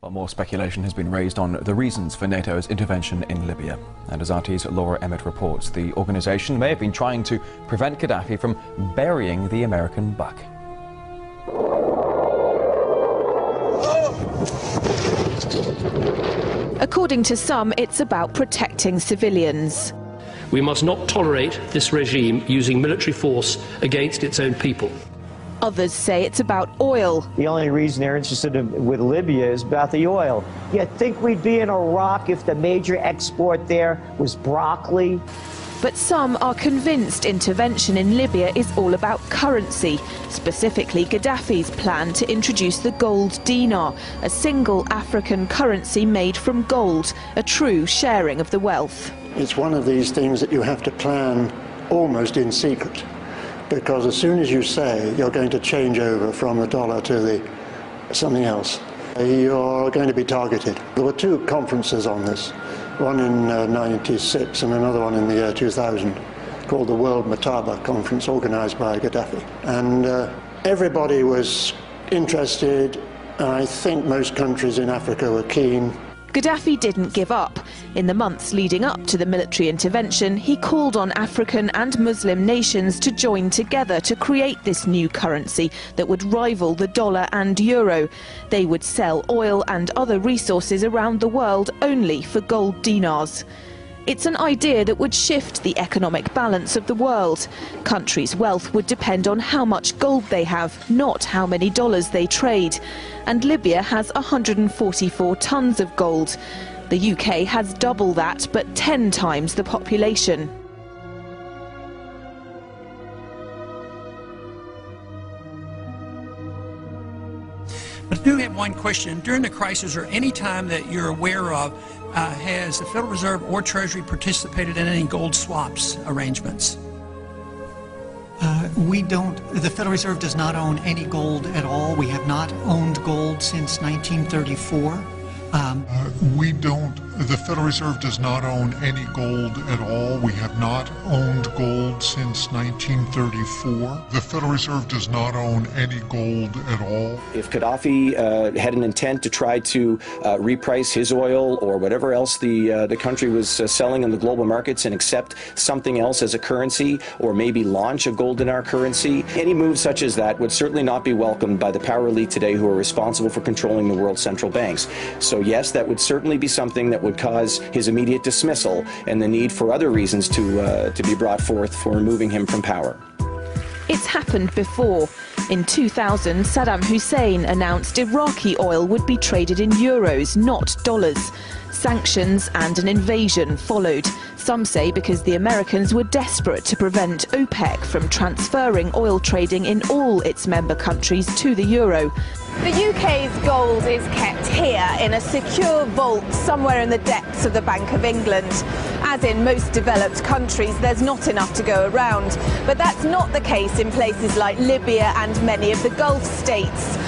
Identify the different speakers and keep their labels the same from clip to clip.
Speaker 1: Well, more speculation has been raised on the reasons for NATO's intervention in Libya. And as RT's Laura Emmett reports, the organisation may have been trying to prevent Gaddafi from burying the American buck.
Speaker 2: According to some, it's about protecting civilians.
Speaker 3: We must not tolerate this regime using military force against its own people.
Speaker 2: Others say it's about oil.
Speaker 4: The only reason they're interested in, with Libya is about the oil. You'd think we'd be in Iraq if the major export there was broccoli?
Speaker 2: But some are convinced intervention in Libya is all about currency, specifically Gaddafi's plan to introduce the gold dinar, a single African currency made from gold, a true sharing of the wealth.
Speaker 5: It's one of these things that you have to plan almost in secret because as soon as you say you're going to change over from the dollar to the something else, you're going to be targeted. There were two conferences on this, one in uh, 96 and another one in the year 2000 called the World Mathaba Conference organized by Gaddafi. And uh, everybody was interested. I think most countries in Africa were keen
Speaker 2: Gaddafi didn't give up. In the months leading up to the military intervention, he called on African and Muslim nations to join together to create this new currency that would rival the dollar and euro. They would sell oil and other resources around the world only for gold dinars. It's an idea that would shift the economic balance of the world. Countries' wealth would depend on how much gold they have, not how many dollars they trade. And Libya has 144 tons of gold. The UK has double that, but 10 times the population.
Speaker 6: I do have one question. During the crisis or any time that you're aware of, uh, has the Federal Reserve or Treasury participated in any gold swaps arrangements?
Speaker 7: Uh, we don't, the Federal Reserve does not own any gold at all. We have not owned gold since 1934.
Speaker 8: Um, uh, we don't, the Federal Reserve does not own any gold at all. We have not owned gold since 1934. The Federal Reserve does not own any gold at all.
Speaker 9: If Gaddafi uh, had an intent to try to uh, reprice his oil or whatever else the, uh, the country was uh, selling in the global markets and accept something else as a currency or maybe launch a gold dinar currency, any move such as that would certainly not be welcomed by the power elite today who are responsible for controlling the world's central banks. So so yes, that would certainly be something that would cause his immediate dismissal and the need for other reasons to, uh, to be brought forth for removing him from power.
Speaker 2: It's happened before. In 2000, Saddam Hussein announced Iraqi oil would be traded in euros, not dollars. Sanctions and an invasion followed. Some say because the Americans were desperate to prevent OPEC from transferring oil trading in all its member countries to the euro.
Speaker 10: The UK's gold is kept here in a secure vault somewhere in the depths of the Bank of England. As in most developed countries, there's not enough to go around. But that's not the case in places like Libya and many of the Gulf states.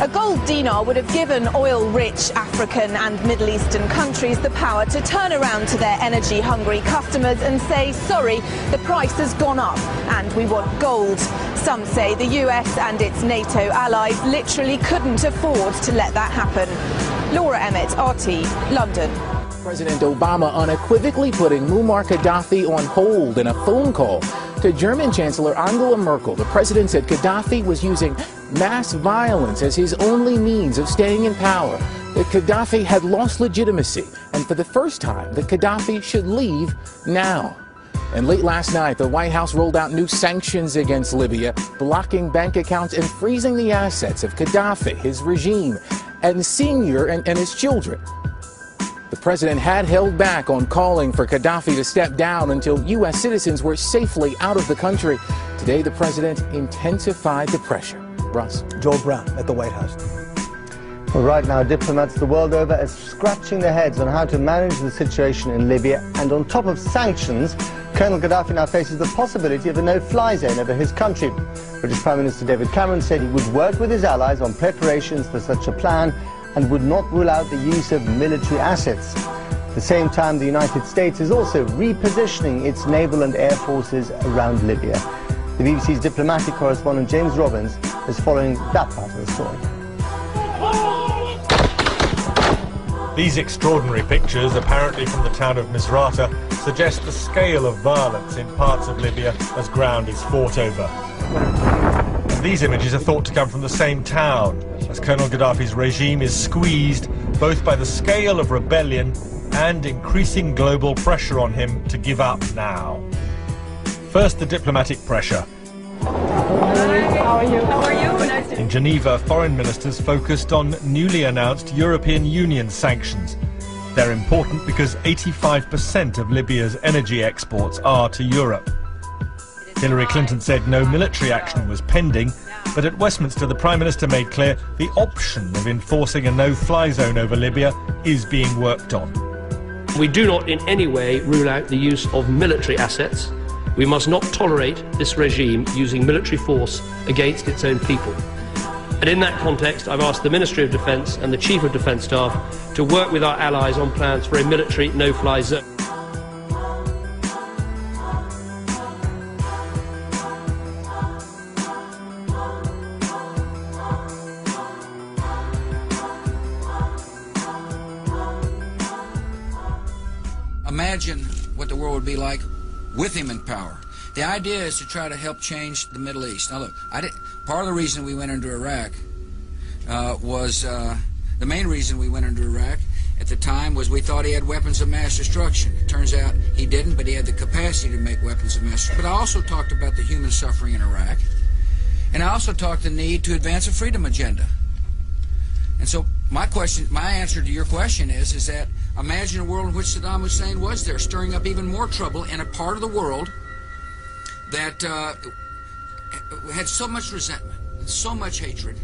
Speaker 10: A gold dinar would have given oil-rich African and Middle Eastern countries the power to turn around to their energy-hungry customers and say, sorry, the price has gone up and we want gold. Some say the US and its NATO allies literally couldn't afford to let that happen. Laura Emmett, RT, London.
Speaker 11: President Obama unequivocally putting Muammar Gaddafi on hold in a phone call to German Chancellor Angela Merkel. The president said Gaddafi was using mass violence as his only means of staying in power, that Gaddafi had lost legitimacy, and for the first time, that Gaddafi should leave now. And late last night, the White House rolled out new sanctions against Libya, blocking bank accounts and freezing the assets of Gaddafi, his regime, and Senior and, and his children. President had held back on calling for Gaddafi to step down until U.S. citizens were safely out of the country. Today, the president intensified the pressure. Russ.
Speaker 12: Joel Brown at the White House.
Speaker 13: Well, right now, diplomats the world over are scratching their heads on how to manage the situation in Libya. And on top of sanctions, Colonel Gaddafi now faces the possibility of a no-fly zone over his country. British Prime Minister David Cameron said he would work with his allies on preparations for such a plan and would not rule out the use of military assets. At the same time, the United States is also repositioning its naval and air forces around Libya. The BBC's diplomatic correspondent James Robbins is following that part of the story.
Speaker 14: These extraordinary pictures, apparently from the town of Misrata, suggest the scale of violence in parts of Libya as ground is fought over. These images are thought to come from the same town, as Colonel Gaddafi's regime is squeezed both by the scale of rebellion and increasing global pressure on him to give up now. First, the diplomatic pressure.
Speaker 15: How are you? How are you?
Speaker 14: In Geneva, foreign ministers focused on newly announced European Union sanctions. They're important because 85% of Libya's energy exports are to Europe. Hillary Clinton said no military action was pending, but at Westminster the Prime Minister made clear the option of enforcing a no-fly zone over Libya is being worked on.
Speaker 3: We do not in any way rule out the use of military assets. We must not tolerate this regime using military force against its own people. And in that context, I've asked the Ministry of Defence and the Chief of Defence Staff to work with our allies on plans for a military no-fly zone.
Speaker 16: Imagine what the world would be like with him in power. The idea is to try to help change the Middle East. Now, look, I did, part of the reason we went into Iraq uh, was uh, the main reason we went into Iraq at the time was we thought he had weapons of mass destruction. It turns out he didn't, but he had the capacity to make weapons of mass destruction. But I also talked about the human suffering in Iraq, and I also talked the need to advance a freedom agenda. And so my question, my answer to your question is, is that Imagine a world in which Saddam Hussein was there, stirring up even more trouble in a part of the world that uh, had so much resentment so much hatred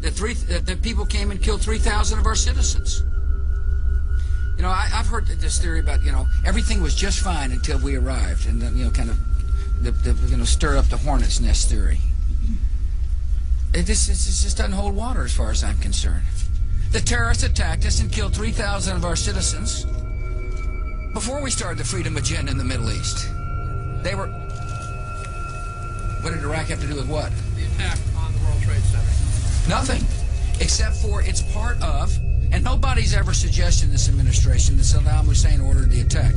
Speaker 16: that three that, that people came and killed 3,000 of our citizens. You know, I, have heard this theory about you know everything was just fine until we arrived, and then you know, kind of the, the you know stir up the hornet's nest theory. It just it just doesn't hold water as far as I'm concerned. The terrorists attacked us and killed 3,000 of our citizens before we started the freedom agenda in the Middle East. They were. What did Iraq have to do with what?
Speaker 17: The attack on the World Trade Center.
Speaker 16: Nothing. Except for it's part of, and nobody's ever suggested in this administration that Saddam Hussein ordered the attack.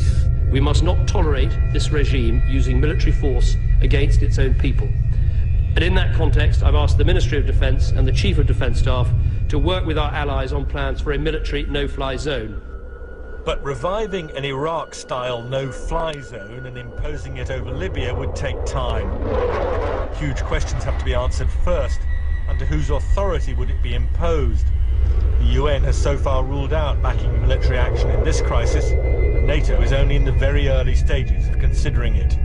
Speaker 3: We must not tolerate this regime using military force against its own people. And in that context, I've asked the Ministry of Defence and the Chief of Defence Staff to work with our allies on plans for a military no-fly zone.
Speaker 14: But reviving an Iraq-style no-fly zone and imposing it over Libya would take time. Huge questions have to be answered first. Under whose authority would it be imposed? The UN has so far ruled out backing military action in this crisis, and NATO is only in the very early stages of considering it.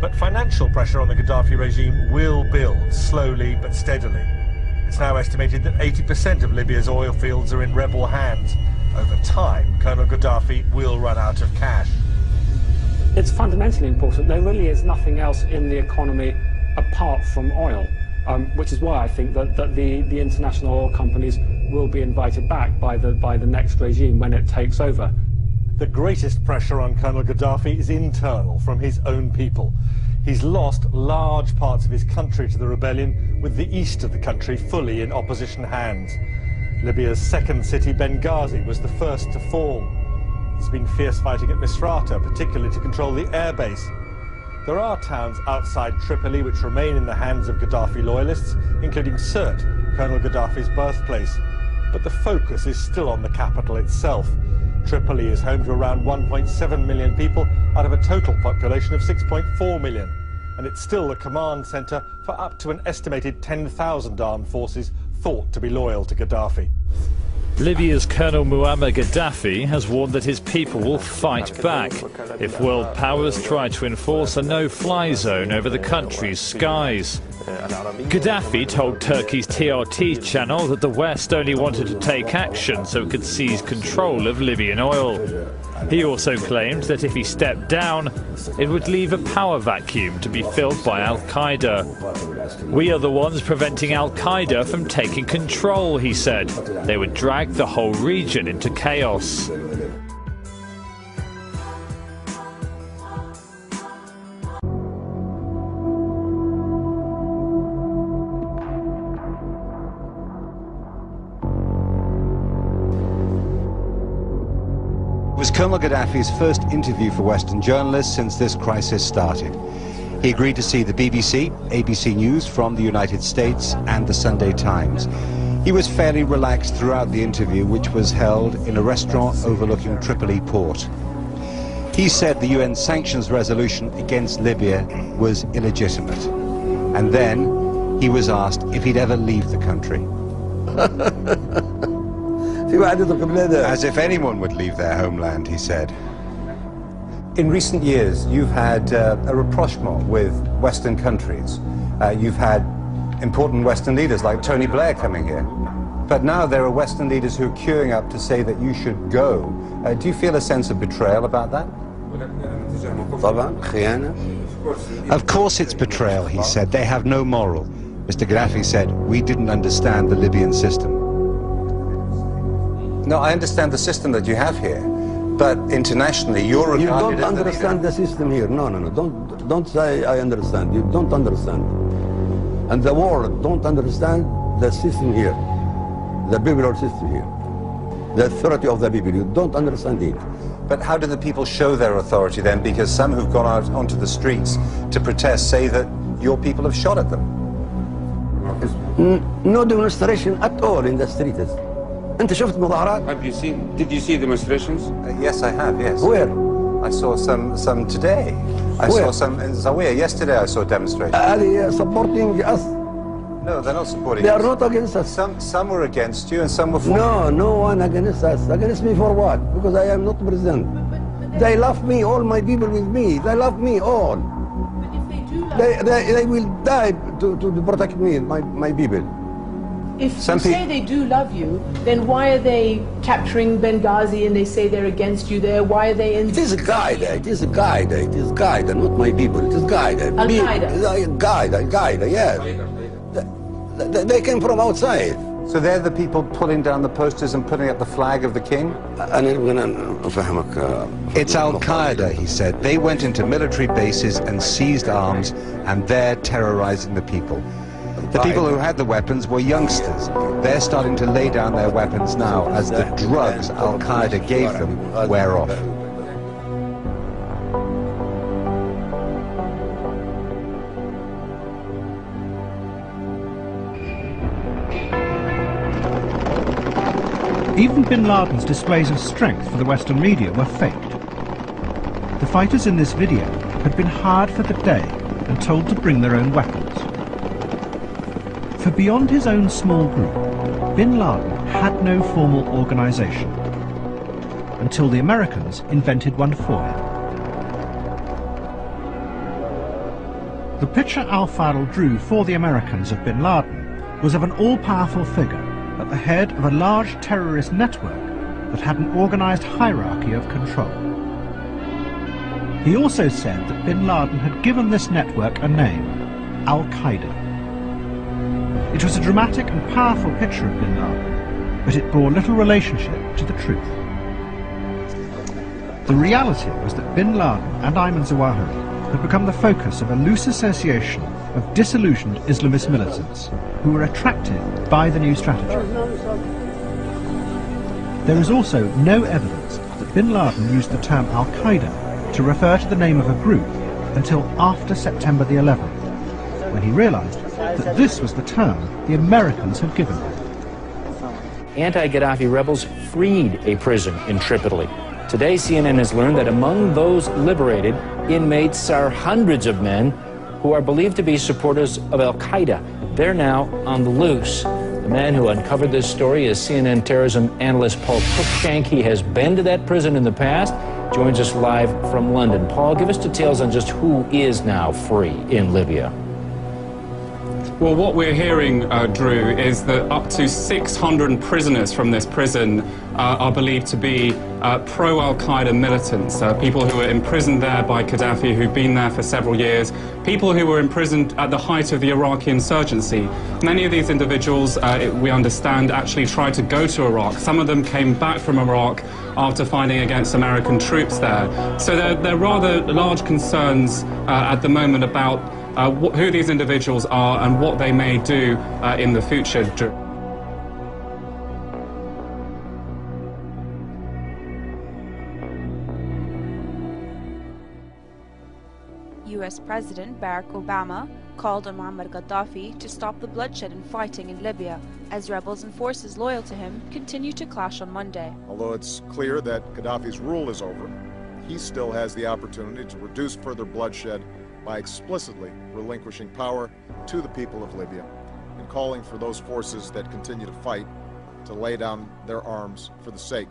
Speaker 14: But financial pressure on the Gaddafi regime will build, slowly but steadily. It's now estimated that 80% of Libya's oil fields are in rebel hands. Over time, Colonel Gaddafi will run out of cash.
Speaker 18: It's fundamentally important. There really is nothing else in the economy apart from oil, um, which is why I think that, that the, the international oil companies will be invited back by the, by the next regime when it takes over.
Speaker 14: The greatest pressure on Colonel Gaddafi is internal, from his own people. He's lost large parts of his country to the rebellion, with the east of the country fully in opposition hands. Libya's second city, Benghazi, was the first to fall. There's been fierce fighting at Misrata, particularly to control the airbase. There are towns outside Tripoli which remain in the hands of Gaddafi loyalists, including Sirte, Colonel Gaddafi's birthplace. But the focus is still on the capital itself. Tripoli is home to around 1.7 million people out of a total population of 6.4 million. And it's still the command centre for up to an estimated 10,000 armed forces thought to be loyal to Gaddafi.
Speaker 19: Libya's Colonel Muammar Gaddafi has warned that his people will fight back if world powers try to enforce a no-fly zone over the country's skies. Gaddafi told Turkey's TRT channel that the West only wanted to take action so it could seize control of Libyan oil. He also claimed that if he stepped down, it would leave a power vacuum to be filled by Al Qaeda. We are the ones preventing Al Qaeda from taking control, he said. They would drag the whole region into chaos.
Speaker 20: Colonel Gaddafi's first interview for Western journalists since this crisis started. He agreed to see the BBC, ABC News from the United States, and the Sunday Times. He was fairly relaxed throughout the interview, which was held in a restaurant overlooking Tripoli port. He said the UN sanctions resolution against Libya was illegitimate. And then he was asked if he'd ever leave the country. As if anyone would leave their homeland, he said.
Speaker 21: In recent years, you've had uh, a rapprochement with Western countries. Uh, you've had important Western leaders like Tony Blair coming here. But now there are Western leaders who are queuing up to say that you should go. Uh, do you feel a sense of betrayal about that?
Speaker 20: Of course it's betrayal, he said. They have no moral. Mr. Gaddafi said, we didn't understand the Libyan system.
Speaker 21: No, I understand the system that you have here. But internationally, you're
Speaker 9: You don't
Speaker 21: as the
Speaker 9: understand the system here. No, no, no. Don't, don't say I understand. You don't understand. And the world don't understand the system here. The biblical system here. The authority of the people. You don't understand it.
Speaker 21: But how do the people show their authority then? Because some who've gone out onto the streets to protest say that your people have shot at them.
Speaker 9: No demonstration at all in the streets. انت شفت مظاهرات؟
Speaker 22: Have you seen? Did you see demonstrations?
Speaker 21: Uh, yes, I have. Yes.
Speaker 9: Where?
Speaker 21: I saw some some today. I
Speaker 9: Where?
Speaker 21: saw some in Zawiya. Yesterday, I saw demonstrations.
Speaker 9: هذه supporting us.
Speaker 21: No, they're not supporting
Speaker 9: They are
Speaker 21: us.
Speaker 9: not against us.
Speaker 21: Some some were against you and some were for
Speaker 9: No, no one against us. Against me for what? Because I am not president. They love me, all my people with me. They love me all. They, they, they will die to, to protect me, my, my people.
Speaker 23: if
Speaker 9: Some
Speaker 23: you say they do love you, then why are they capturing Benghazi and they say they're against you there? Why are they in...
Speaker 9: It is a guide, it is a guide, it is guide, not my people, it is
Speaker 23: guide.
Speaker 9: Al-Qaeda? Guide, guide, yeah. They, they came from outside.
Speaker 21: So they're the people pulling down the posters and putting up the flag of the king?
Speaker 9: Uh, uh,
Speaker 20: it's Al Qaeda, he said. They went into military bases and seized arms, and they're terrorizing the people. The people who had the weapons were youngsters. They're starting to lay down their weapons now as the drugs Al Qaeda gave them wear off.
Speaker 5: Even bin Laden's displays of strength for the Western media were faked. The fighters in this video had been hired for the day and told to bring their own weapons. For beyond his own small group, bin Laden had no formal organization until the Americans invented one for him. The picture Al Fadl drew for the Americans of bin Laden was of an all-powerful figure at the head of a large terrorist network that had an organized hierarchy of control. He also said that bin Laden had given this network a name, Al-Qaeda. It was a dramatic and powerful picture of bin Laden, but it bore little relationship to the truth. The reality was that bin Laden and Ayman Zawahiri had become the focus of a loose association of disillusioned Islamist militants who were attracted by the new strategy. There is also no evidence that bin Laden used the term Al-Qaeda to refer to the name of a group until after September the 11th, when he realized that this was the term the Americans had given him.
Speaker 24: Anti-Gaddafi rebels freed a prison in Tripoli. Today, CNN has learned that among those liberated, inmates are hundreds of men who are believed to be supporters of Al-Qaeda. They're now on the loose. The man who uncovered this story is CNN terrorism analyst Paul Cruickshank. He has been to that prison in the past, joins us live from London. Paul, give us details on just who is now free in Libya.
Speaker 25: Well, what we're hearing, uh, Drew, is that up to 600 prisoners from this prison uh, are believed to be uh, pro Al Qaeda militants, uh, people who were imprisoned there by Gaddafi, who've been there for several years, people who were imprisoned at the height of the Iraqi insurgency. Many of these individuals, uh, it- we understand, actually tried to go to Iraq. Some of them came back from Iraq after fighting against American troops there. So there, there are rather large concerns uh, at the moment about uh, who these individuals are and what they may do uh, in the future.
Speaker 26: US President Barack Obama called on Muammar Gaddafi to stop the bloodshed and fighting in Libya as rebels and forces loyal to him continue to clash on Monday.
Speaker 27: Although it's clear that Gaddafi's rule is over, he still has the opportunity to reduce further bloodshed by explicitly relinquishing power to the people of Libya and calling for those forces that continue to fight to lay down their arms for the sake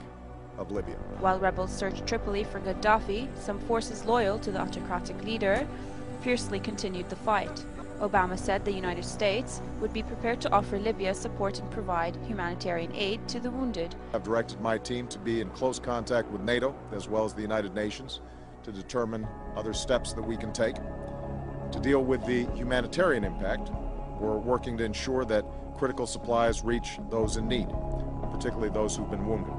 Speaker 27: of Libya.
Speaker 26: While rebels searched Tripoli for Gaddafi, some forces loyal to the autocratic leader fiercely continued the fight. Obama said the United States would be prepared to offer Libya support and provide humanitarian aid to the wounded.
Speaker 27: I've directed my team to be in close contact with NATO as well as the United Nations to determine other steps that we can take. To deal with the humanitarian impact, we're working to ensure that critical supplies reach those in need, particularly those who've been wounded.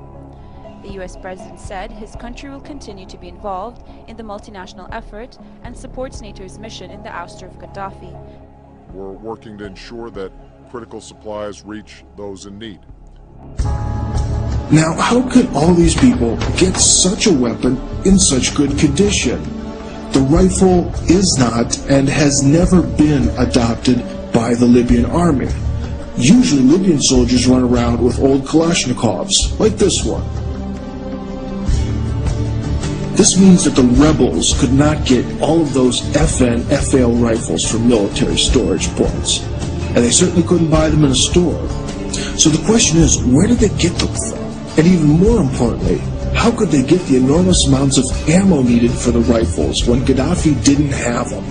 Speaker 26: The US president said his country will continue to be involved in the multinational effort and supports NATO's mission in the ouster of Gaddafi.
Speaker 27: We're working to ensure that critical supplies reach those in need.
Speaker 28: Now, how could all these people get such a weapon in such good condition? The rifle is not and has never been adopted by the Libyan army. Usually Libyan soldiers run around with old Kalashnikovs, like this one. This means that the rebels could not get all of those FN FAL rifles from military storage points, and they certainly couldn't buy them in a store. So the question is, where did they get them from? And even more importantly, how could they get the enormous amounts of ammo needed for the rifles when Gaddafi didn't have them?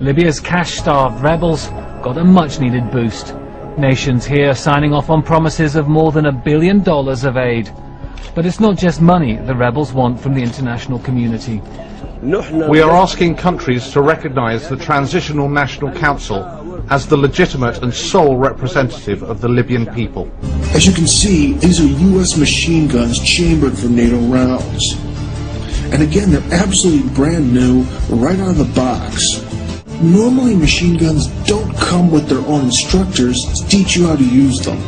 Speaker 29: Libya's cash-starved rebels got a much-needed boost. Nations here signing off on promises of more than a billion dollars of aid. But it's not just money the rebels want from the international community.
Speaker 30: We are asking countries to recognize the Transitional National Council as the legitimate and sole representative of the Libyan people.
Speaker 28: As you can see, these are U.S. machine guns chambered for NATO rounds. And again, they're absolutely brand new, right out of the box. Normally, machine guns don't come with their own instructors to teach you how to use them.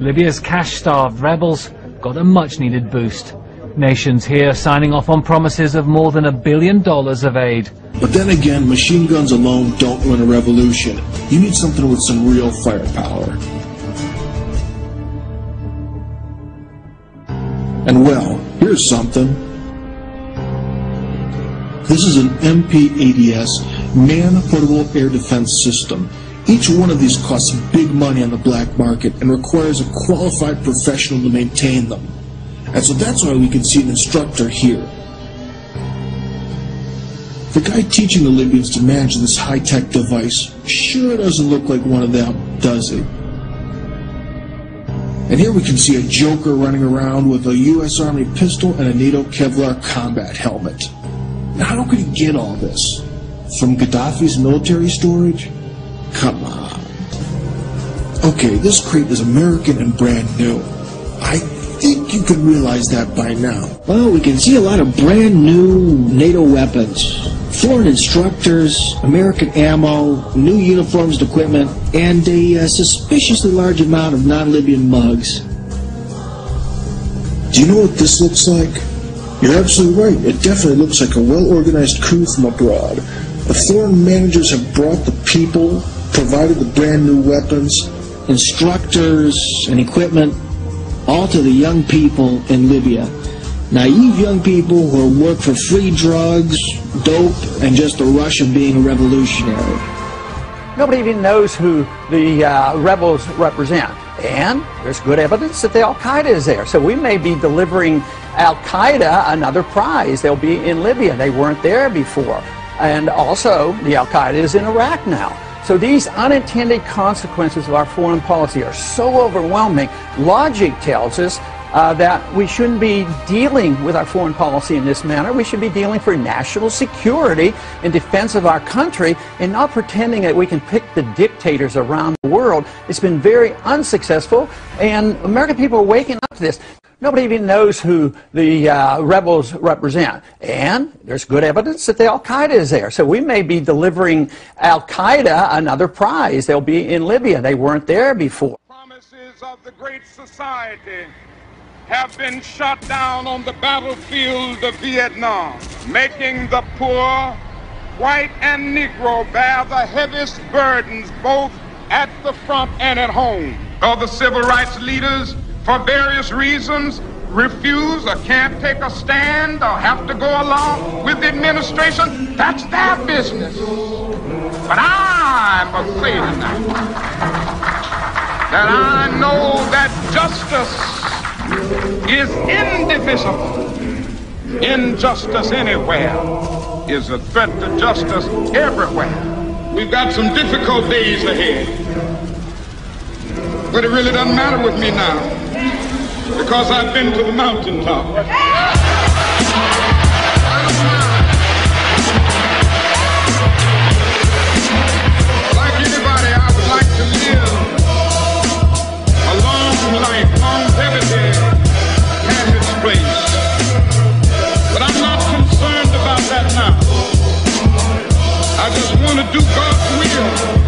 Speaker 29: Libya's cash-starved rebels got a much-needed boost. Nations here signing off on promises of more than a billion dollars of aid.
Speaker 28: But then again, machine guns alone don't win a revolution. You need something with some real firepower. And well, here's something. This is an MANPADS man-portable air defense system. Each one of these costs big money on the black market and requires a qualified professional to maintain them. And so that's why we can see an instructor here. The guy teaching the Libyans to manage this high-tech device sure doesn't look like one of them, does he? And here we can see a Joker running around with a U.S. Army pistol and a NATO Kevlar combat helmet. Now, how could he get all this? From Gaddafi's military storage? Come on. Okay, this crate is American and brand new. I think you could realize that by now.
Speaker 31: Well, we can see a lot of brand new NATO weapons. Foreign instructors, American ammo, new uniforms and equipment, and a uh, suspiciously large amount of non-Libyan mugs.
Speaker 28: Do you know what this looks like? You're absolutely right. It definitely looks like a well-organized coup from abroad. The foreign managers have brought the people, provided the brand new weapons,
Speaker 31: instructors, and equipment, all to the young people in Libya. Naive young people who work for free drugs, dope, and just the rush of being a revolutionary.
Speaker 32: Nobody even knows who the uh, rebels represent. And there's good evidence that the Al Qaeda is there. So we may be delivering Al Qaeda another prize. They'll be in Libya. They weren't there before. And also, the Al Qaeda is in Iraq now. So these unintended consequences of our foreign policy are so overwhelming. Logic tells us uh, that we shouldn't be dealing with our foreign policy in this manner. We should be dealing for national security in defense of our country and not pretending that we can pick the dictators around the world. It's been very unsuccessful, and American people are waking up to this. Nobody even knows who the uh, rebels represent. And there's good evidence that the Al Qaeda is there. So we may be delivering Al Qaeda another prize. They'll be in Libya. They weren't there before.
Speaker 33: Promises of the Great Society have been shot down on the battlefield of Vietnam, making the poor white and Negro bear the heaviest burdens both at the front and at home. Though the civil rights leaders, for various reasons, refuse or can't take a stand or have to go along with the administration, that's their business. But I must say tonight that I know that justice is indivisible. Injustice anywhere is a threat to justice everywhere. We've got some difficult days ahead. But it really doesn't matter with me now because I've been to the mountaintop. Like anybody, I would like to live a long life. Longevity has its place. But I'm not concerned about that now. I just want to do God's will.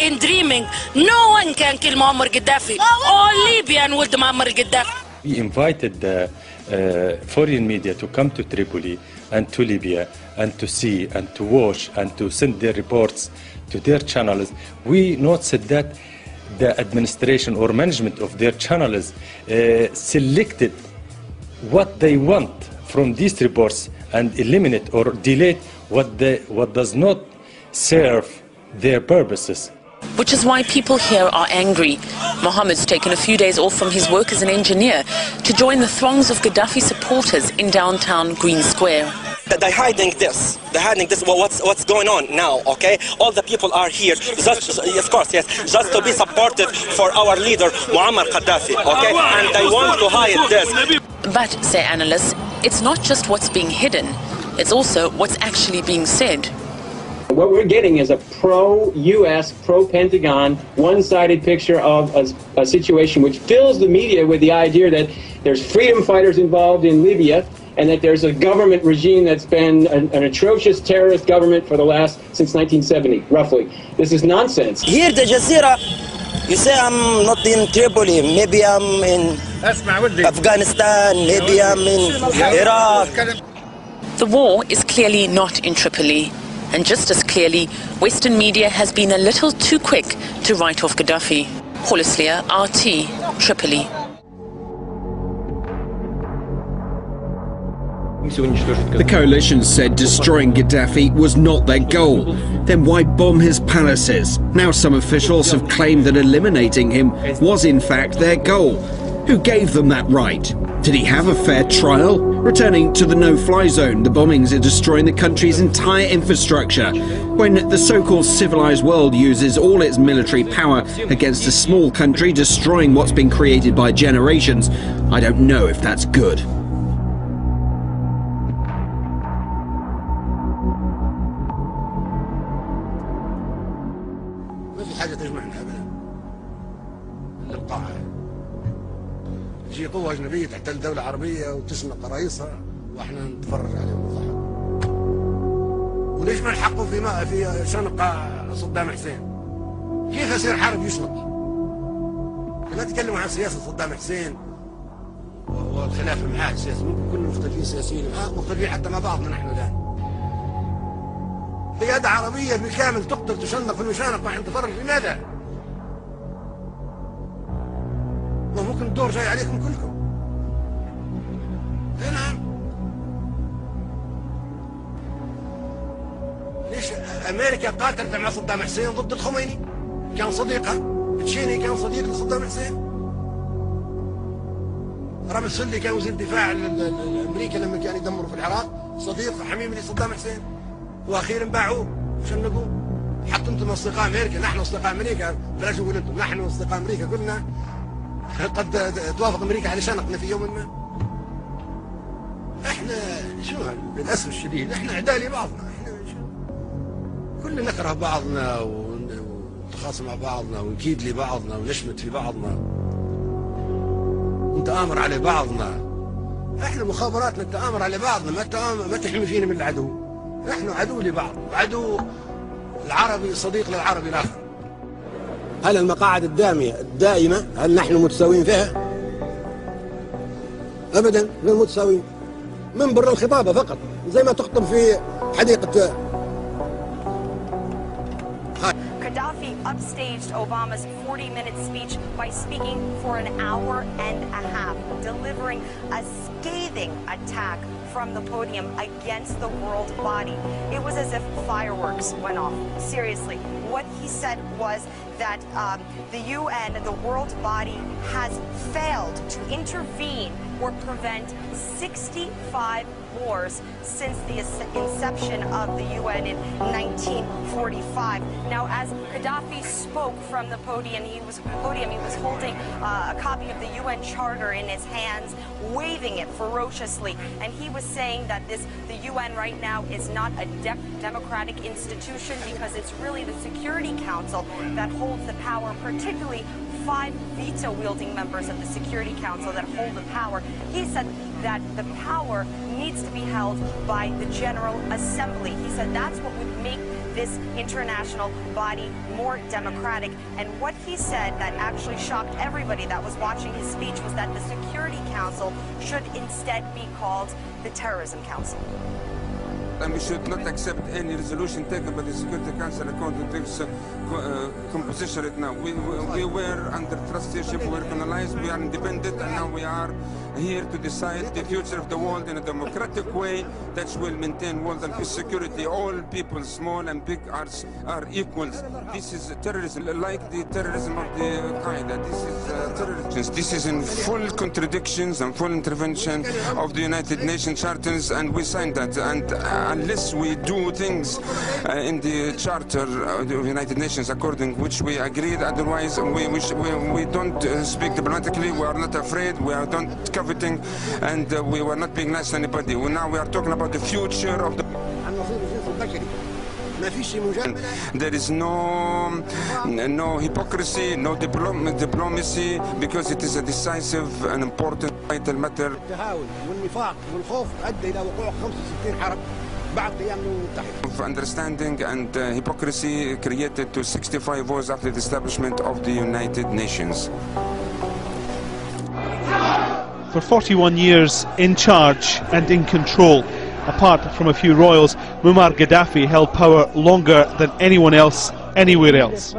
Speaker 34: In dreaming. No one can kill Muammar Gaddafi. All Libyan would Muammar Gaddafi.
Speaker 35: We invited the uh, foreign media to come to Tripoli and to Libya and to see and to watch and to send their reports to their channels. We noticed that the administration or management of their channels uh, selected what they want from these reports and eliminate or delete what, they, what does not serve their purposes.
Speaker 36: Which is why people here are angry. Mohammed's taken a few days off from his work as an engineer to join the throngs of Gaddafi supporters in downtown Green Square.
Speaker 37: They're hiding this. They're hiding this. Well, what's what's going on now? Okay, all the people are here. Just, of course, yes, just to be supportive for our leader Muammar Gaddafi. Okay, and they want to hide this.
Speaker 36: But, say analysts, it's not just what's being hidden, it's also what's actually being said.
Speaker 38: What we're getting is a pro-U.S., pro-Pentagon, one-sided picture of a, a situation which fills the media with the idea that there's freedom fighters involved in Libya and that there's a government regime that's been an, an atrocious terrorist government for the last since 1970, roughly. This is nonsense.
Speaker 37: Here, the Jazeera, you say I'm not in Tripoli. Maybe I'm in Afghanistan. Maybe I'm in Iraq.
Speaker 36: The war is clearly not in Tripoli. And just as clearly, Western media has been a little too quick to write off Gaddafi. Paula Slier, RT, Tripoli.
Speaker 39: The coalition said destroying Gaddafi was not their goal. Then why bomb his palaces? Now some officials have claimed that eliminating him was in fact their goal. Who gave them that right? Did he have a fair trial? Returning to the no-fly zone, the bombings are destroying the country's entire infrastructure. When the so-called civilized world uses all its military power against a small country destroying what's been created by generations, I don't know if that's good.
Speaker 40: تحتل دولة عربية وتشنق رئيسها وإحنا نتفرج عليهم ونضحك وليش ما نحقوا في في شنق صدام حسين؟ كيف يصير حرب يشنق لا تتكلموا عن سياسة صدام حسين. والخلاف معاه سياسي ممكن كنا مختلفين سياسيا معاه مختلفين حتى مع بعضنا نحن الآن. قيادة عربية بالكامل تقتل تشنق في المشانق ونحن نتفرج لماذا؟ ما ممكن الدور جاي عليكم كلكم. نعم ليش أمريكا قاتلت مع صدام حسين ضد الخميني. كان صديقها تشيني كان صديق لصدام حسين. رامي السلي كان وزير الدفاع الأمريكي لما كان يدمروا في العراق. صديق حميم لصدام حسين. وأخيرا باعوه. شنقوه حتى أنتم أصدقاء أمريكا. نحن أصدقاء أمريكا. بلاش نقول أنتم. نحن أصدقاء أمريكا. قلنا قد توافق أمريكا على شنقنا في يوم ما إحنا شو للأسف الشديد إحنا أعداء لبعضنا. إحنا كلنا نكره بعضنا ونتخاصم مع بعضنا ونكيد لبعضنا ونشمت في بعضنا ونتآمر على بعضنا. إحنا مخابراتنا التآمر على بعضنا ما ما تحمي فينا من العدو. نحن عدو لبعض عدو العربي صديق للعربي الآخر. هل المقاعد الدامية الدائمة هل نحن متساويين فيها؟ ابدا غير متساويين من برا الخطابة فقط زي ما تخطب في حديقة
Speaker 41: Gaddafi upstaged Obama's 40 minute speech by speaking for an hour and a half, delivering a scathing attack from the podium against the world body. It was as if fireworks went off. Seriously, what he said was that um, the UN, the world body, has failed to intervene or prevent 65 wars since the inception of the UN in 1945. Now, as Gaddafi spoke from the podium, he was podium. He was holding uh, a copy of the UN Charter in his hands, waving it ferociously, and he was saying that this the UN right now is not a de democratic institution because it's really the Security Council that holds the power, particularly five veto-wielding members of the Security Council that hold the power. He said that the power needs to be held by the General Assembly. He said that's what would make this international body more democratic. And what he said that actually shocked everybody that was watching his speech was that the Security Council should instead be called the Terrorism Council.
Speaker 42: And we should not accept any resolution taken by the Security Council according to its uh, uh, composition right now. We, we, we were under trusteeship, we were colonized, we are independent, and now we are here to decide the future of the world in a democratic way that will maintain world and peace security. All people, small and big, are, are equals. This is terrorism, like the terrorism of the Qaeda. This is uh, terrorism. This is in full contradictions and full intervention of the United Nations charters, and we signed that. And unless we do things uh, in the charter of the United Nations according which we agreed, otherwise we, we, we, we don't uh, speak diplomatically, we are not afraid, we are don't everything, and uh, we were not being nice to anybody. We, now we are talking about the future of the. There is no no hypocrisy, no diplom diplomacy, because it is a decisive and important vital matter. Of understanding and uh, hypocrisy created to 65 wars after the establishment of the United Nations.
Speaker 5: For 41 years in charge and in control, apart from a few royals, Muammar Gaddafi held power longer than anyone else anywhere else.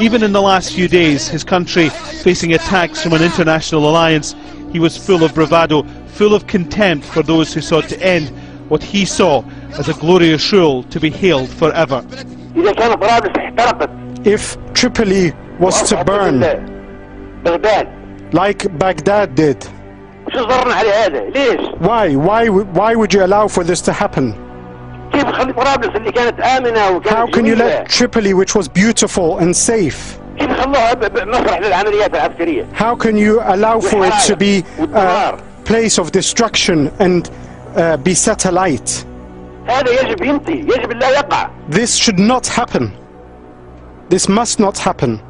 Speaker 5: Even in the last few days, his country facing attacks from an international alliance, he was full of bravado, full of contempt for those who sought to end what he saw as a glorious rule to be hailed forever.
Speaker 43: If Tripoli was to burn like Baghdad did, why? Why? Why would you allow for this to happen? How can you let Tripoli, which was beautiful and safe, how can you allow for it to be a place of destruction and uh, be set alight? This should not happen. This must not happen.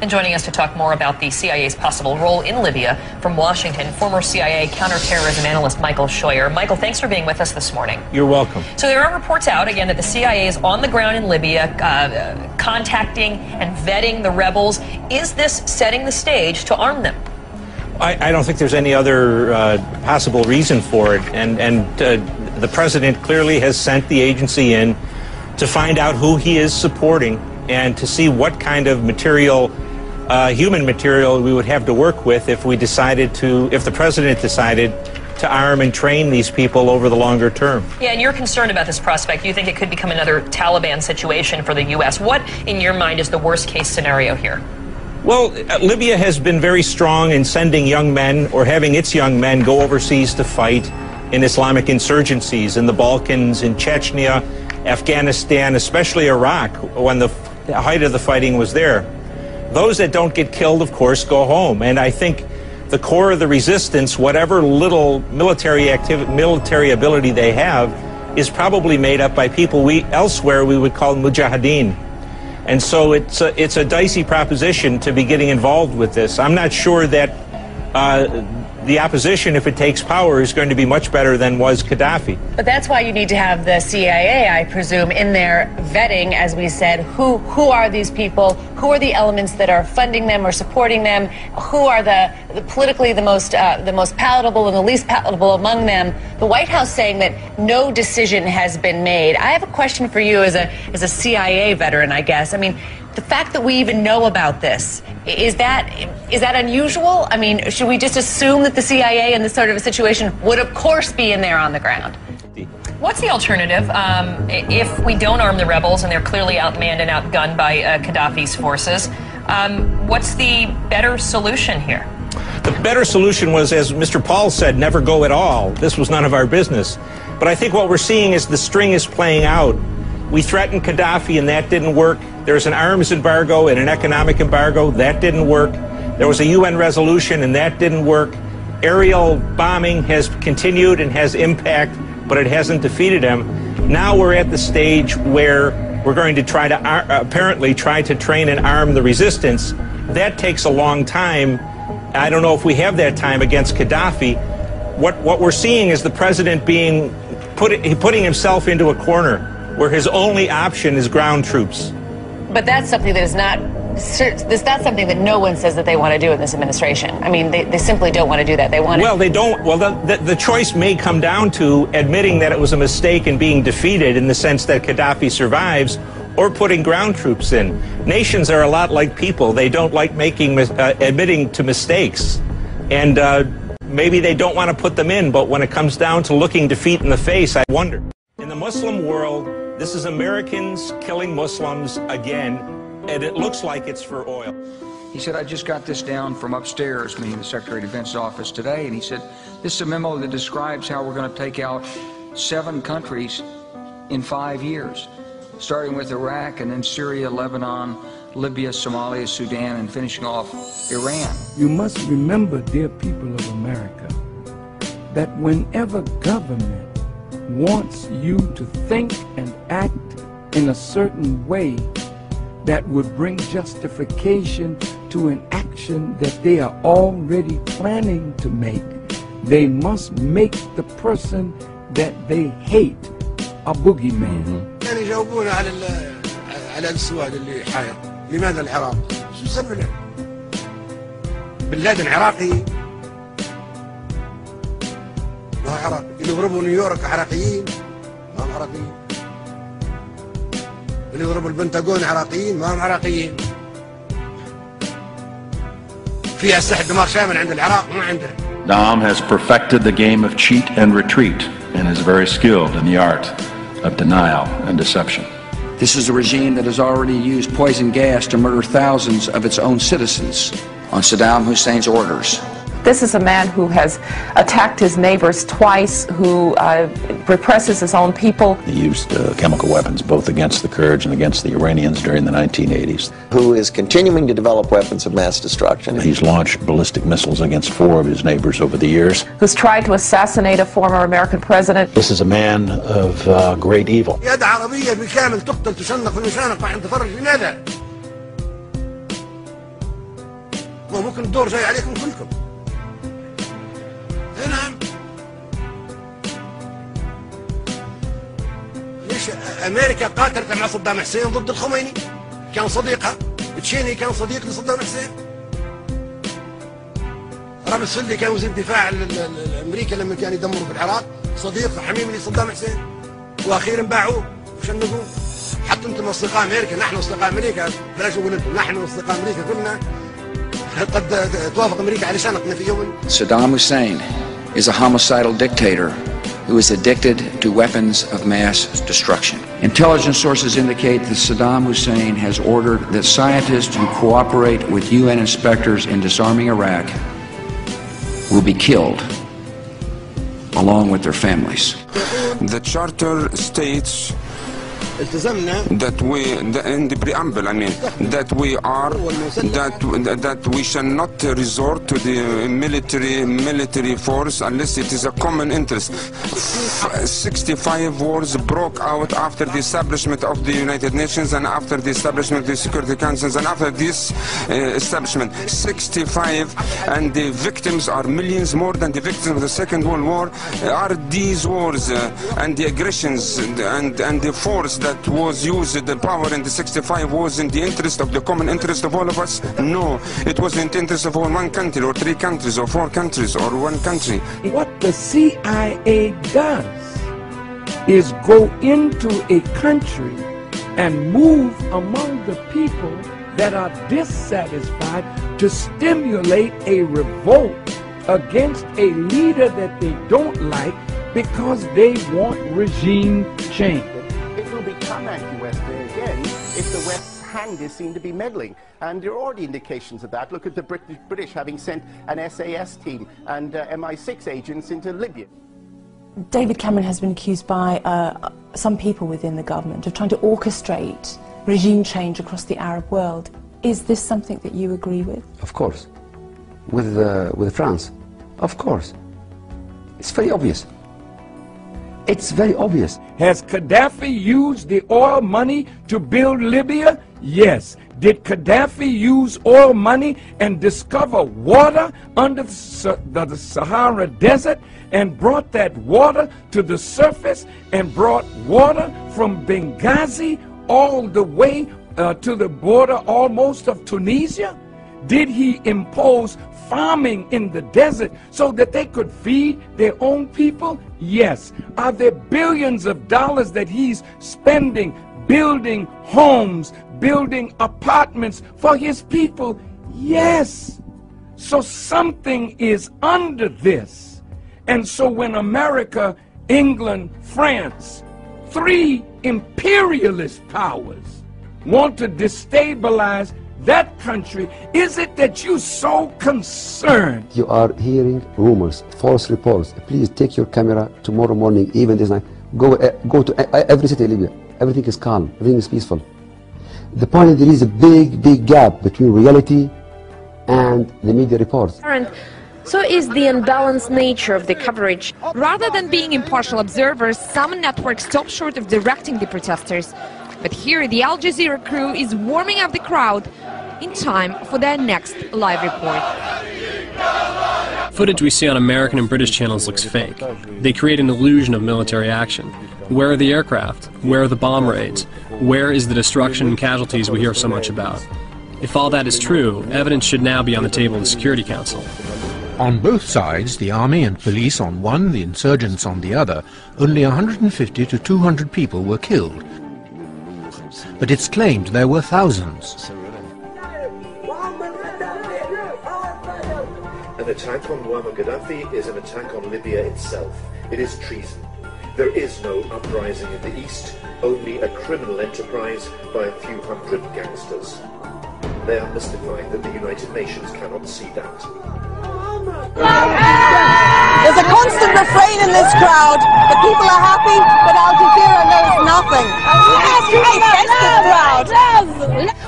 Speaker 36: And joining us to talk more about the CIA's possible role in Libya from Washington, former CIA counterterrorism analyst Michael Scheuer. Michael, thanks for being with us this morning.
Speaker 44: You're welcome.
Speaker 36: So there are reports out again that the CIA is on the ground in Libya, uh, contacting and vetting the rebels. Is this setting the stage to arm them?
Speaker 44: I, I don't think there's any other uh, possible reason for it, and and uh, the president clearly has sent the agency in to find out who he is supporting and to see what kind of material uh, human material we would have to work with if we decided to, if the president decided to arm and train these people over the longer term.
Speaker 36: Yeah, and you're concerned about this prospect. You think it could become another Taliban situation for the U.S. What, in your mind, is the worst case scenario here?
Speaker 44: Well, uh, Libya has been very strong in sending young men or having its young men go overseas to fight in Islamic insurgencies in the Balkans, in Chechnya, Afghanistan, especially Iraq, when the height of the fighting was there. Those that don't get killed, of course, go home. And I think the core of the resistance, whatever little military activity, military ability they have, is probably made up by people we elsewhere we would call mujahideen. And so it's a, it's a dicey proposition to be getting involved with this. I'm not sure that uh, the opposition, if it takes power, is going to be much better than was Gaddafi.
Speaker 6: But that's why you need to have the CIA, I presume, in there vetting, as we said, who who are these people? Who are the elements that are funding them or supporting them? Who are the, the politically the most uh, the most palatable and the least palatable among them? The White House saying that no decision has been made. I have a question for you as a as a CIA veteran, I guess. I mean, the fact that we even know about this is that is that unusual? I mean, should we just assume that the CIA in this sort of a situation would, of course, be in there on the ground?
Speaker 36: What's the alternative um, if we don't arm the rebels and they're clearly outmanned and outgunned by uh, Gaddafi's forces? Um, what's the better solution here?
Speaker 44: The better solution was, as Mr. Paul said, never go at all. This was none of our business. But I think what we're seeing is the string is playing out. We threatened Gaddafi and that didn't work. There's an arms embargo and an economic embargo. That didn't work. There was a UN resolution and that didn't work. Aerial bombing has continued and has impact, but it hasn't defeated him. Now we're at the stage where we're going to try to uh, apparently try to train and arm the resistance. That takes a long time. I don't know if we have that time against Gaddafi. What what we're seeing is the president being put putting himself into a corner where his only option is ground troops.
Speaker 6: But that's something that is not. That's something that no one says that they want to do in this administration. I mean, they, they simply don't want to do that. They want.
Speaker 44: Well, they don't. Well, the, the, the choice may come down to admitting that it was a mistake and being defeated in the sense that Gaddafi survives, or putting ground troops in. Nations are a lot like people. They don't like making uh, admitting to mistakes, and uh, maybe they don't want to put them in. But when it comes down to looking defeat in the face, I wonder. In the Muslim world, this is Americans killing Muslims again, and it looks like it's for oil.
Speaker 45: He said, I just got this down from upstairs, meaning the Secretary of Defense's office today, and he said, this is a memo that describes how we're going to take out seven countries in five years, starting with Iraq and then Syria, Lebanon, Libya, Somalia, Sudan, and finishing off Iran.
Speaker 46: You must remember, dear people of America, that whenever government wants you to think and act in a certain way that would bring justification to an action that they are already planning to make. They must make the person that they hate a boogeyman.
Speaker 40: يعني يجاوبون على على السؤال اللي حاير لماذا العراق؟ شو سبب بن لادن عراقي ما هو عراقي اللي يضربوا نيويورك عراقيين ما هم عراقيين اللي يضربوا البنتاغون عراقيين ما هم عراقيين في أسلحة دمار شامل عند العراق ما عندنا
Speaker 47: Dom has perfected the game of cheat and retreat and is very skilled in the art of denial and deception.
Speaker 31: This is a regime that has already used poison gas to murder thousands of its own citizens on Saddam Hussein's orders.
Speaker 48: This is a man who has attacked his neighbors twice, who uh, represses his own people.
Speaker 47: He used uh, chemical weapons both against the Kurds and against the Iranians during the 1980s.
Speaker 49: Who is continuing to develop weapons of mass destruction.
Speaker 47: He's launched ballistic missiles against four of his neighbors over the years.
Speaker 48: Who's tried to assassinate a former American president.
Speaker 47: This is a man of uh, great evil.
Speaker 40: يد عربية بالكامل تقتل تشنق في المشانق بعد تفرج لماذا؟ وممكن الدور جاي عليكم كلكم إيه نعم. ليش أمريكا قاتلت مع صدام حسين ضد الخميني؟ كان صديقها. تشيني كان صديق لصدام حسين. رامي السلي كان وزير دفاع ال- ال- ال- أمريكا لما كان يدمروا في العراق صديق حميم لصدام حسين. وأخيرا باعوه. وشنقوه حتى أنتم أصدقاء أمريكا. نحن أصدقاء أمريكا. بلاش أقول أنتم. نحن أصدقاء أمريكا كلنا. قد توافق أمريكا على شنقنا في يوم.
Speaker 50: Saddam Hussein is a homicidal dictator who is addicted to weapons of mass destruction. Intelligence sources indicate that Saddam Hussein has ordered that scientists who cooperate with UN inspectors in disarming Iraq will be killed along with their families.
Speaker 42: The charter states that we in the preamble I mean that we are that that we shall not resort to the military military force unless it is a common interest. F- 65 wars broke out after the establishment of the United Nations and after the establishment of the Security Councils and after this uh, establishment. 65 and the victims are millions more than the victims of the Second World War. Are these wars uh, and the aggressions and, and, and the force that was used, the power in the 65 was in the interest of the common interest of all of us? No, it was in the interest of one country or three countries or four countries or one country.
Speaker 46: What the CIA does is go into a country and move among the people that are dissatisfied to stimulate a revolt against a leader that they don't like because they want regime change.
Speaker 51: It will become anti-Western again if the West's hand is seen to be meddling. And there are already indications of that. Look at the British, British having sent an SAS team and uh, MI6 agents into Libya.
Speaker 52: David Cameron has been accused by uh, some people within the government of trying to orchestrate regime change across the Arab world. Is this something that you agree with?
Speaker 53: Of course. With, uh, with France. Of course. It's very obvious. It's very obvious.
Speaker 46: Has Gaddafi used the oil money to build Libya? Yes. Did Gaddafi use oil money and discover water under the Sahara Desert and brought that water to the surface and brought water from Benghazi all the way uh, to the border almost of Tunisia? Did he impose farming in the desert so that they could feed their own people? Yes. Are there billions of dollars that he's spending building homes, building apartments for his people? Yes. So something is under this. And so when America, England, France, three imperialist powers want to destabilize that country, is it that you're so concerned?
Speaker 53: You are hearing rumors, false reports. Please take your camera tomorrow morning, even this night. Go, uh, go to uh, every city in Libya. Everything is calm. Everything is peaceful. The point is there is a big, big gap between reality and the media reports.
Speaker 54: And so is the unbalanced nature of the coverage.
Speaker 55: Rather than being impartial observers, some networks stop short of directing the protesters. But here, the Al Jazeera crew is warming up the crowd in time for their next live report.
Speaker 56: Footage we see on American and British channels looks fake. They create an illusion of military action. Where are the aircraft? Where are the bomb raids? Where is the destruction and casualties we hear so much about? If all that is true, evidence should now be on the table of the Security Council.
Speaker 5: On both sides, the army and police on one, the insurgents on the other, only 150 to 200 people were killed. But it's claimed there were thousands.
Speaker 57: An attack on Muammar Gaddafi is an attack on Libya itself. It is treason. There is no uprising in the east, only a criminal enterprise by a few hundred gangsters. They are mystified that the United Nations cannot see that.
Speaker 58: There's a
Speaker 59: constant refrain in this crowd. The people are happy, but Al Jazeera knows nothing.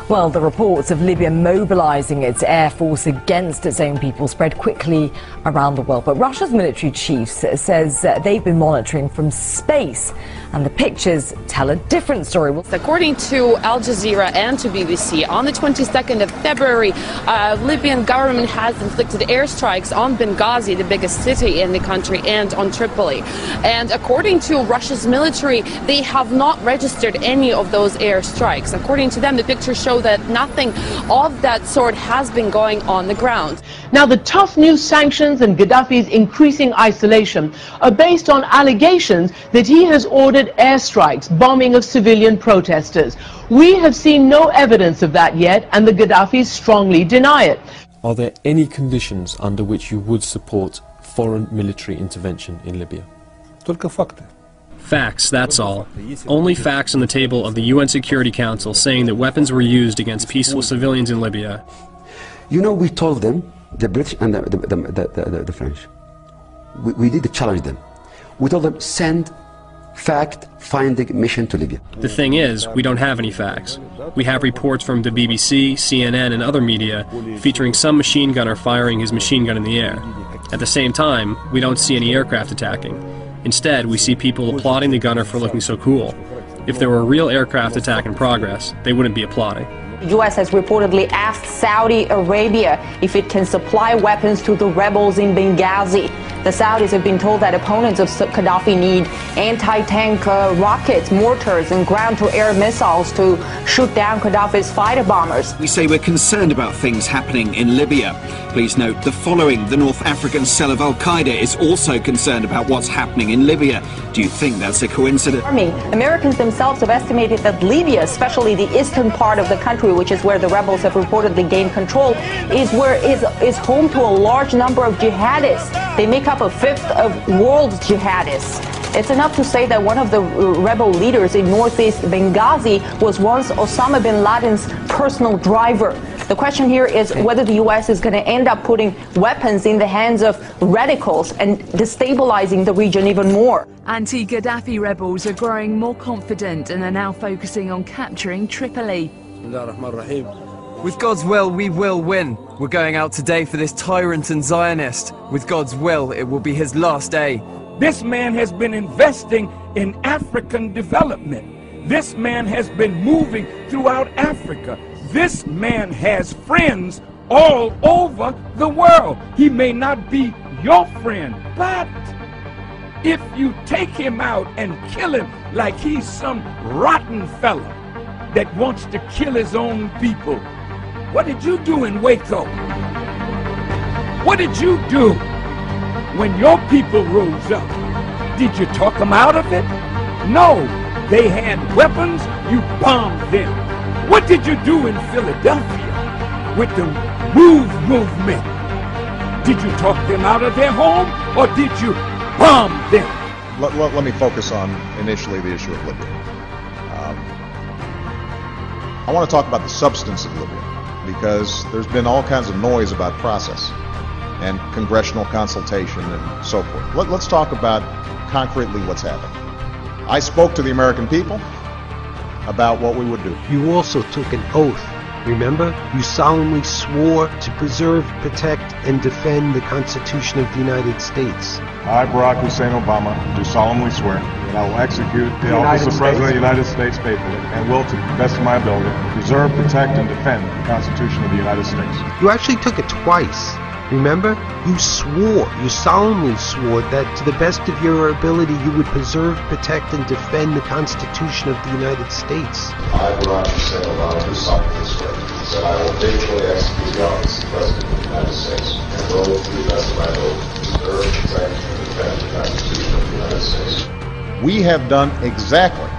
Speaker 38: Well, the reports of Libya mobilizing its air force against its own people spread quickly around the world. But Russia's military chief says they've been monitoring from space, and the pictures tell a different story.
Speaker 60: According to Al Jazeera and to BBC, on the 22nd of February, uh, Libyan government has inflicted airstrikes on Benghazi, the biggest city in the country, and on Tripoli. And according to Russia's military, they have not registered any of those airstrikes. According to them, the pictures show that nothing of that sort has been going on the ground.
Speaker 61: Now, the tough new sanctions and Gaddafi's increasing isolation are based on allegations that he has ordered airstrikes, bombing of civilian protesters. We have seen no evidence of that yet, and the Gaddafis strongly deny it.
Speaker 62: Are there any conditions under which you would support foreign military intervention in Libya.
Speaker 56: Facts, that's all. Only facts on the table of the UN Security Council saying that weapons were used against peaceful civilians in Libya.
Speaker 53: You know, we told them, the British and the, the, the, the French, we, we did challenge them. We told them, send fact-finding mission to Libya.
Speaker 56: The thing is, we don't have any facts. We have reports from the BBC, CNN, and other media featuring some machine gunner firing his machine gun in the air. At the same time, we don't see any aircraft attacking. Instead, we see people applauding the gunner for looking so cool. If there were a real aircraft attack in progress, they wouldn't be applauding.
Speaker 63: The U.S. has reportedly asked Saudi Arabia if it can supply weapons to the rebels in Benghazi. The Saudis have been told that opponents of Gaddafi need anti-tank uh, rockets, mortars, and ground-to-air missiles to shoot down Gaddafi's fighter bombers.
Speaker 16: We say we're concerned about things happening in Libya. Please note the following. The North African cell of Al-Qaeda is also concerned about what's happening in Libya. Do you think that's a coincidence?
Speaker 63: Army. Americans themselves have estimated that Libya, especially the eastern part of the country, which is where the rebels have reportedly gained control, is where is is home to a large number of jihadists. They make up a fifth of world jihadists. It's enough to say that one of the uh, rebel leaders in northeast Benghazi was once Osama bin Laden's personal driver. The question here is whether the U.S. is going to end up putting weapons in the hands of radicals and destabilizing the region even more.
Speaker 2: Anti Gaddafi rebels are growing more confident and are now focusing on capturing Tripoli.
Speaker 9: With God's will, we will win. We're going out today for this tyrant and Zionist. With God's will, it will be his last day.
Speaker 46: This man has been investing in African development. This man has been moving throughout Africa. This man has friends all over the world. He may not be your friend, but if you take him out and kill him like he's some rotten fella that wants to kill his own people, what did you do in Waco? What did you do when your people rose up? Did you talk them out of it? No. They had weapons, you bombed them. What did you do in Philadelphia with the Move movement? Did you talk them out of their home or did you bomb them?
Speaker 27: Let, let, let me focus on initially the issue of Libya. I want to talk about the substance of Libya because there's been all kinds of noise about process and congressional consultation and so forth. Let, us talk about concretely what's happened. I spoke to the American people about what we would do.
Speaker 64: You also took an oath. Remember? You solemnly swore to preserve, protect, and defend the Constitution of the United States.
Speaker 65: I, Barack Hussein Obama, do solemnly swear that I will execute the,
Speaker 64: The
Speaker 65: office
Speaker 64: United
Speaker 65: of President of the United States faithfully and will, to the best of my ability, preserve, protect, and defend the Constitution of the United States.
Speaker 64: You actually took it twice. Remember? You swore, you solemnly swore that to the best of your ability you would preserve, protect, and defend the Constitution of the United States.
Speaker 66: I, will Barack Hussein Obama, do solemnly swear that I will faithfully execute the office of President of the United States and will, to the best of my ability, preserve, protect, and defend the Constitution of the United States.
Speaker 27: We have done exactly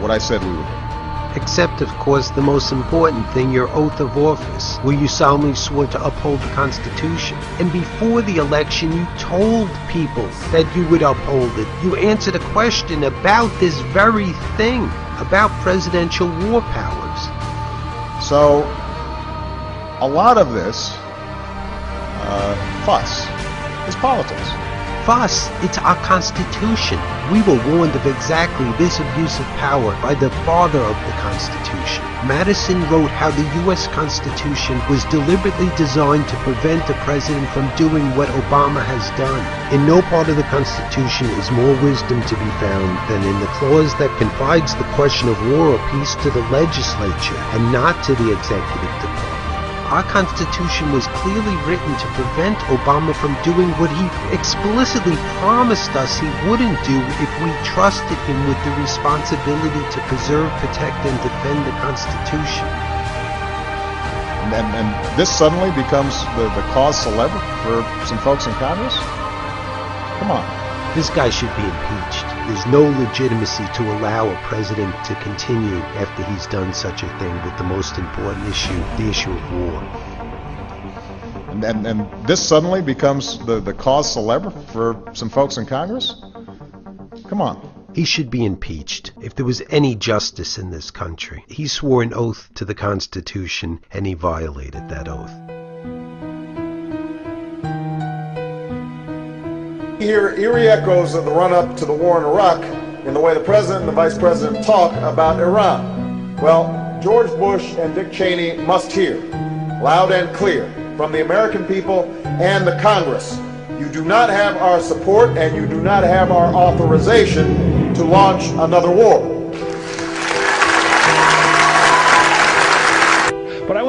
Speaker 27: what I said we would do.
Speaker 64: Except, of course, the most important thing, your oath of office, where you solemnly swore to uphold the Constitution. And before the election, you told people that you would uphold it. You answered a question about this very thing, about presidential war powers.
Speaker 27: So, a lot of this uh, fuss is politics.
Speaker 64: Fuss. It's our Constitution. We were warned of exactly this abuse of power by the father of the Constitution. Madison wrote how the U.S. Constitution was deliberately designed to prevent a president from doing what Obama has done. In no part of the Constitution is more wisdom to be found than in the clause that confides the question of war or peace to the legislature and not to the executive department. Our Constitution was clearly written to prevent Obama from doing what he explicitly promised us he wouldn't do if we trusted him with the responsibility to preserve, protect, and defend the Constitution.
Speaker 67: And, and this suddenly becomes the, the cause celebre for some folks in Congress? Come on.
Speaker 64: This guy should be impeached. There's no legitimacy to allow a president to continue after he's done such a thing with the most important issue, the issue of war.
Speaker 67: And, and, and this suddenly becomes the, the cause celebre for some folks in Congress? Come on.
Speaker 64: He should be impeached. If there was any justice in this country, he swore an oath to the Constitution and he violated that oath.
Speaker 27: Hear eerie echoes of the run-up to the war in Iraq in the way the president and the vice president talk about Iran. Well, George Bush and Dick Cheney must hear, loud and clear, from the American people and the Congress, you do not have our support and you do not have our authorization to launch another war.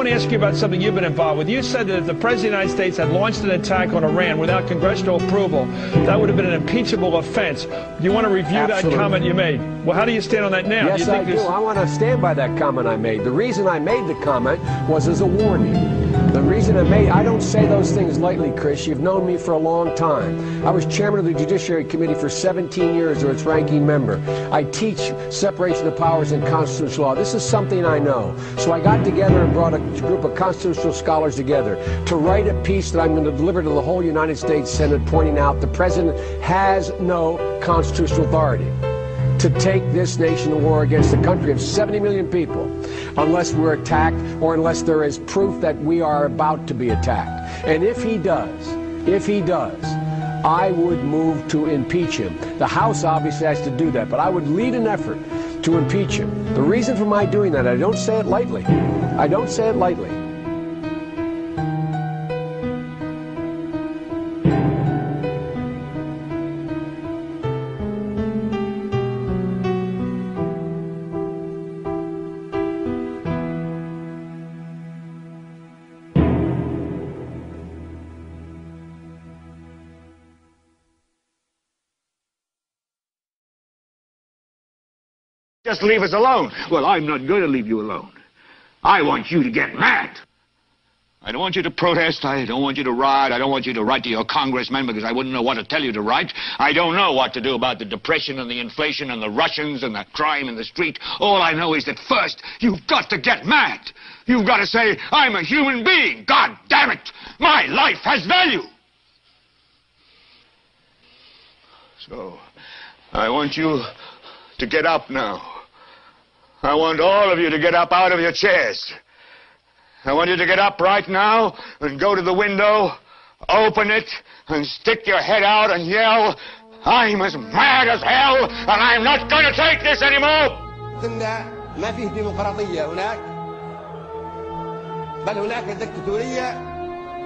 Speaker 68: To ask you about something you've been involved with. You said that if the President of the United States had launched an attack on Iran without congressional approval, that would have been an impeachable offense. Do you want to review
Speaker 61: Absolutely.
Speaker 68: that comment you made? Well, how do you stand on that now?
Speaker 61: Yes,
Speaker 68: do you
Speaker 61: I do. I want to stand by that comment I made. The reason I made the comment was as a warning. The reason I made, I don't say those things lightly, Chris. You've known me for a long time. I was chairman of the Judiciary Committee for 17 years, or its ranking member. I teach separation of powers and constitutional law. This is something I know. So I got together and brought a group of constitutional scholars together to write a piece that I'm going to deliver to the whole United States Senate, pointing out the president has no constitutional authority to take this nation to war against a country of 70 million people unless we're attacked or unless there is proof that we are about to be attacked. And if he does, if he does, I would move to impeach him. The House obviously has to do that, but I would lead an effort to impeach him. The reason for my doing that, I don't say it lightly. I don't say it lightly.
Speaker 69: Just leave us alone. Well, I'm not going to leave you alone. I want you to get mad. I don't want you to protest. I don't want you to riot. I don't want you to write to your congressmen because I wouldn't know what to tell you to write. I don't know what to do about the depression and the inflation and the Russians and the crime in the street. All I know is that first, you've got to get mad. You've got to say, I'm a human being. God damn it. My life has value. So, I want you to get up now. I want all of you to get up out of your chairs. I want you to get up right now and go to the window, open it, and stick your head out and yell, I'm as mad as hell, and I'm not going to take this anymore!
Speaker 40: قلنا ما فيه ديمقراطية هناك بل هناك دكتاتورية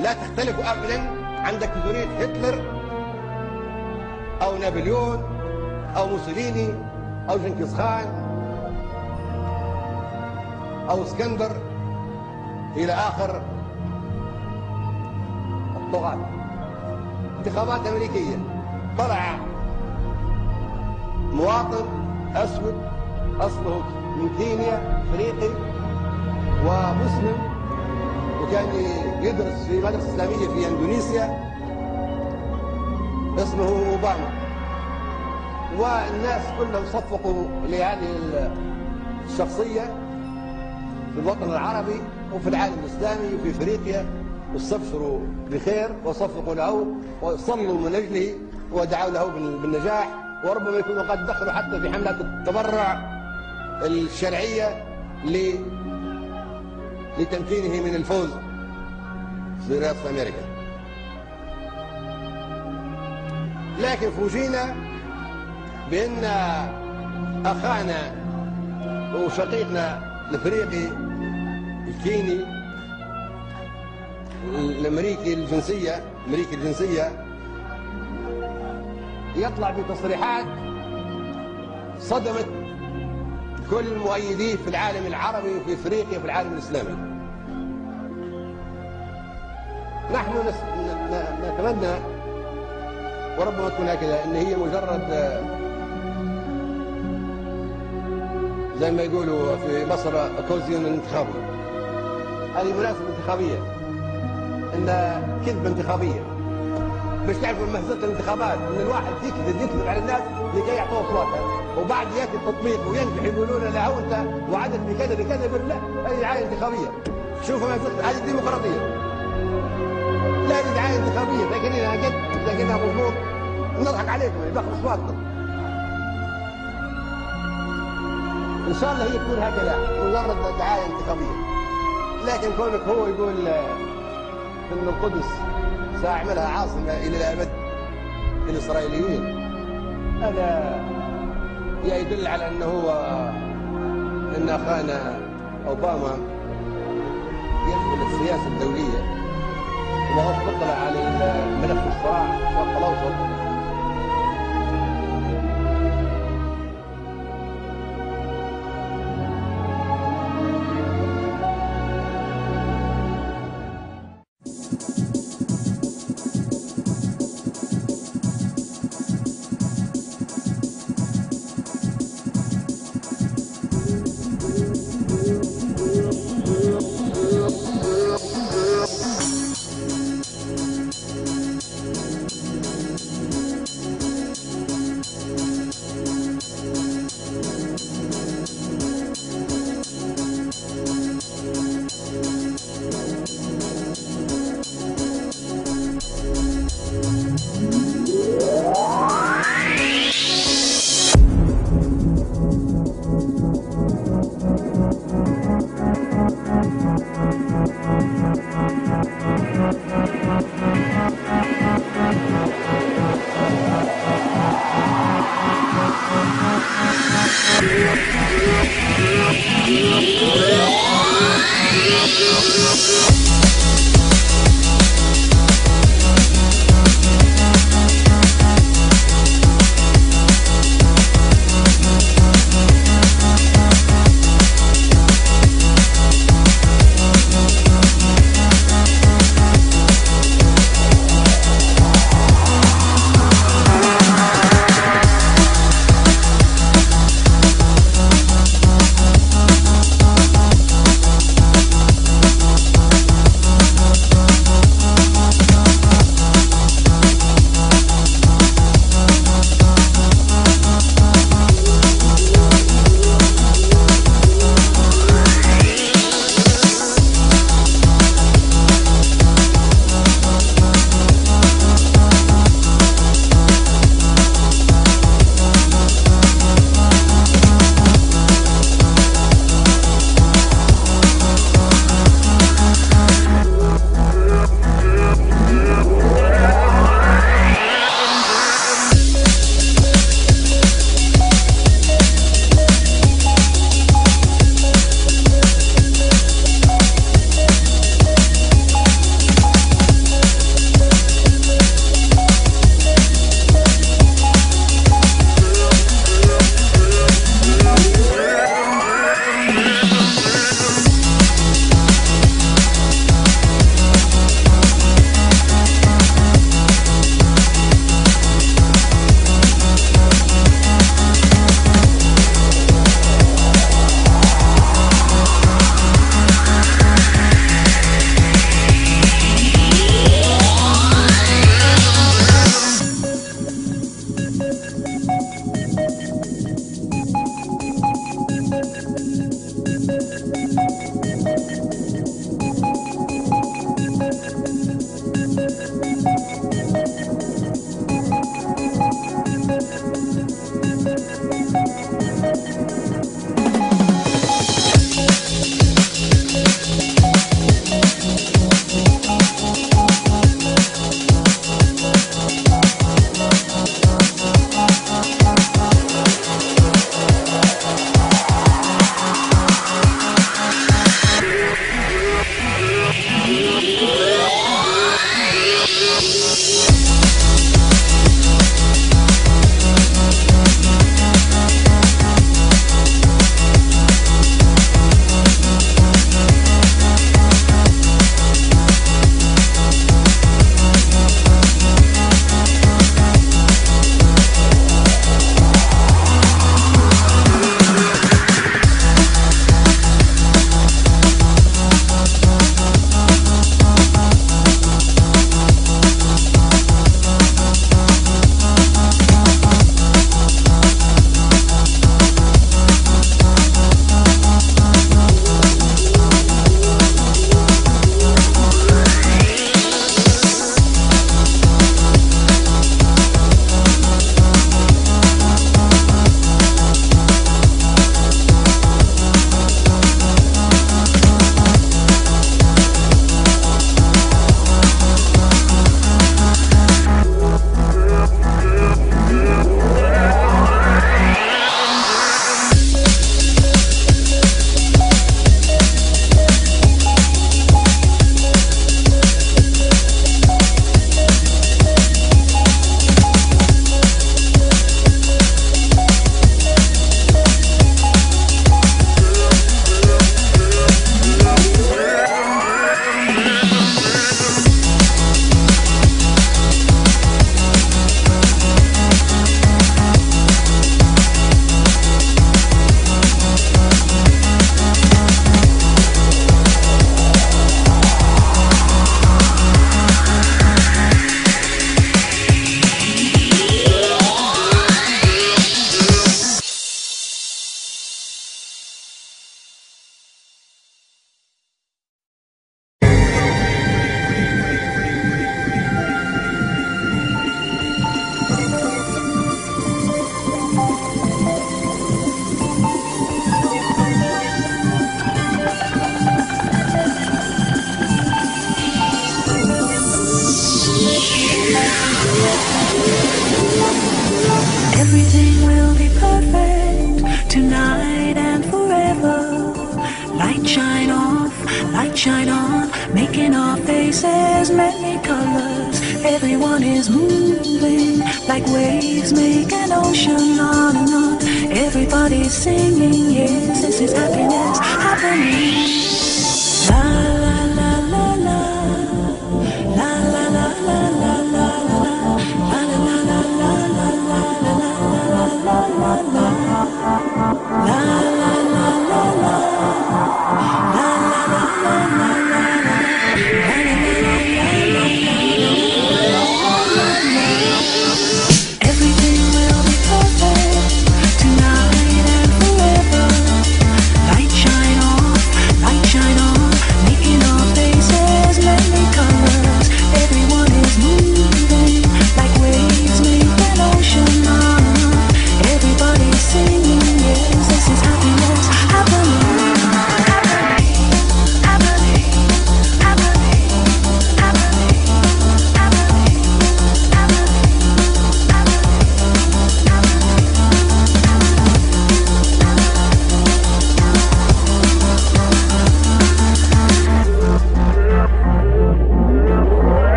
Speaker 40: لا تختلف أبدا عن دكتاتورية هتلر أو نابليون أو موسوليني أو جنكيز خان أو اسكندر إلى آخر الطغاة. انتخابات أمريكية. طلع مواطن أسود أصله من كينيا أفريقي ومسلم وكان يدرس في مدرسة إسلامية في إندونيسيا. اسمه أوباما. والناس كلهم صفقوا لهذه الشخصية. في الوطن العربي وفي العالم الإسلامي وفي إفريقيا واستبشروا بخير وصفقوا له وصلوا من أجله ودعوا له بالنجاح وربما يكونوا قد دخلوا حتى في حملات التبرع الشرعية لتمكينه من الفوز في رئاسة أمريكا. لكن فوجئنا بأن أخانا وشقيقنا الافريقي الكيني الأمريكي الجنسية أمريكي الجنسية يطلع بتصريحات صدمت كل مؤيديه في العالم العربي وفي إفريقيا في العالم الإسلامي. نحن. نتمنى وربما تكون هكذا إن هي مجرد زي ما يقولوا في مصر كوزيون انتخابي. هذه مناسبة انتخابية. إن كذبة انتخابية. مش تعرفوا مهزلة الانتخابات إن الواحد يكذب يكذب على الناس لكي يعطوه اصواته وبعد يأتي التطبيق وينجح يقولون لا هو أنت وعدت بكذا بكذا يقول لا هذه دعاية انتخابية. شوفوا مهزلة هذه الديمقراطية لا هذه دعاية انتخابية. اذا جد لكنها مضمون. نضحك عليكم يدخل أصواتكم. إن شاء الله هي تكون هكذا مجرد دعاية انتخابيه لكن كونك هو يقول ان القدس سأعملها عاصمة إلى الأبد للاسرائيليين هذا يدل على أنه هو إن أخانا أوباما يدخل السياسة الدولية وهو مطلع على ملف الصراع في